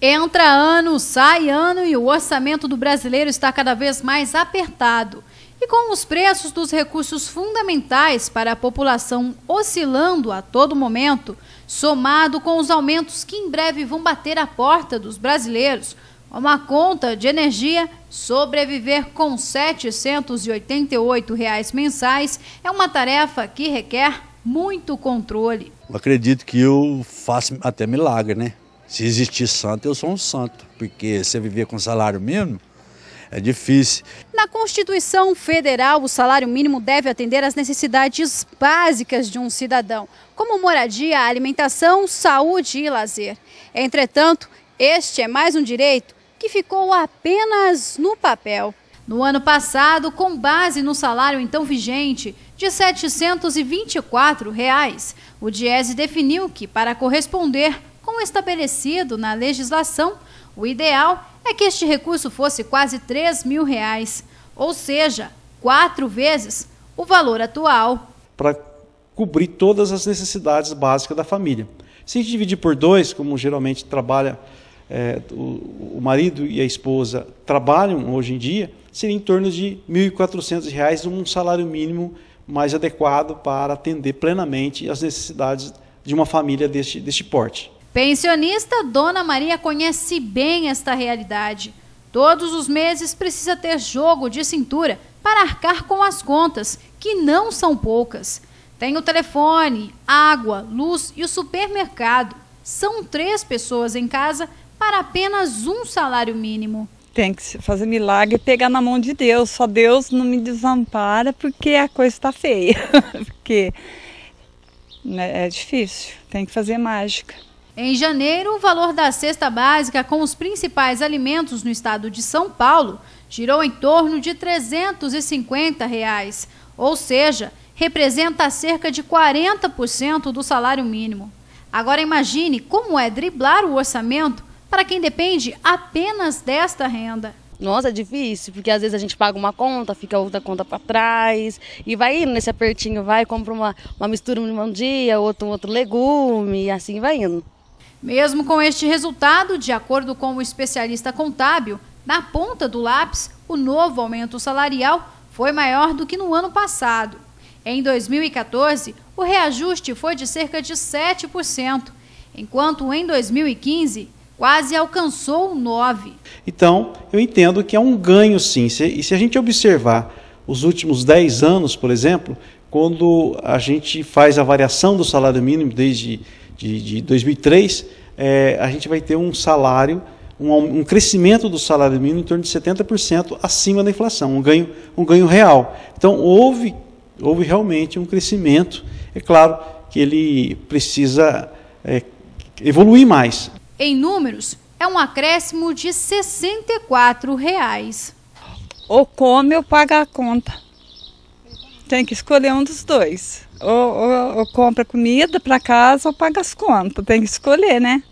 Entra ano, sai ano e o orçamento do brasileiro está cada vez mais apertado. E com os preços dos recursos fundamentais para a população oscilando a todo momento, somado com os aumentos que em breve vão bater a porta dos brasileiros, uma conta de energia, sobreviver com 788 reais mensais é uma tarefa que requer muito controle. Eu acredito que eu faço até milagre, né? Se existir santo, eu sou um santo, porque você viver com salário mínimo é difícil. Na Constituição Federal, o salário mínimo deve atender às necessidades básicas de um cidadão, como moradia, alimentação, saúde e lazer. Entretanto, este é mais um direito que ficou apenas no papel. No ano passado, com base no salário então vigente de 724 reais, o Diese definiu que, para corresponder estabelecido na legislação, o ideal é que este recurso fosse quase 3 mil reais, ou seja, quatro vezes o valor atual. Para cobrir todas as necessidades básicas da família. Se a gente dividir por dois, como geralmente trabalha é, o, o, marido e a esposa trabalham hoje em dia, seria em torno de R$ 1.400 um salário mínimo mais adequado para atender plenamente as necessidades de uma família deste, deste porte. Pensionista, Dona Maria conhece bem esta realidade. Todos os meses precisa ter jogo de cintura para arcar com as contas, que não são poucas. Tem o telefone, água, luz e o supermercado. São três pessoas em casa para apenas um salário mínimo. Tem que fazer milagre e pegar na mão de Deus. Só Deus não me desampara porque a coisa está feia. porque né, é difícil. Tem que fazer mágica. Em janeiro, o valor da cesta básica com os principais alimentos no estado de São Paulo girou em torno de 350 reais, ou seja, representa cerca de 40% do salário mínimo. Agora imagine como é driblar o orçamento para quem depende apenas desta renda. Nossa, é difícil, porque às vezes a gente paga uma conta, fica outra conta para trás, e vai indo nesse apertinho, vai, compra uma, uma mistura um dia, outro, outro legume, e assim vai indo. Mesmo com este resultado, de acordo com o especialista contábil, na ponta do lápis, o novo aumento salarial foi maior do que no ano passado. Em 2014, o reajuste foi de cerca de 7%, enquanto em 2015 quase alcançou 9%. Então, eu entendo que é um ganho sim. E se a gente observar os últimos 10 anos, por exemplo, quando a gente faz a variação do salário mínimo desde de, de 2003, é, a gente vai ter um salário, um, um, crescimento do salário mínimo em torno de 70% acima da inflação, um ganho, um ganho real. Então, houve, houve realmente um crescimento. É claro que ele precisa é, evoluir mais. Em números, é um acréscimo de 64 reais. Ou come ou paga a conta. Tem que escolher um dos dois. Ou, ou, ou compra comida para casa ou paga as contas. Tem que escolher, né?